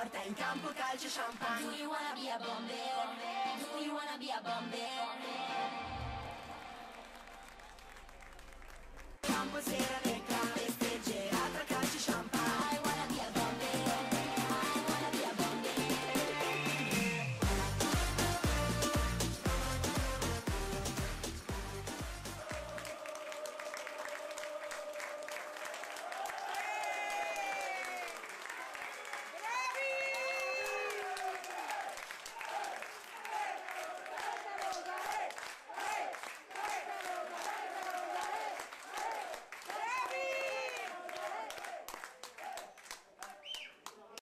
porta in campo calcio champagne Do you wanna be a bomber? Do you wanna be a bomber? Campo zero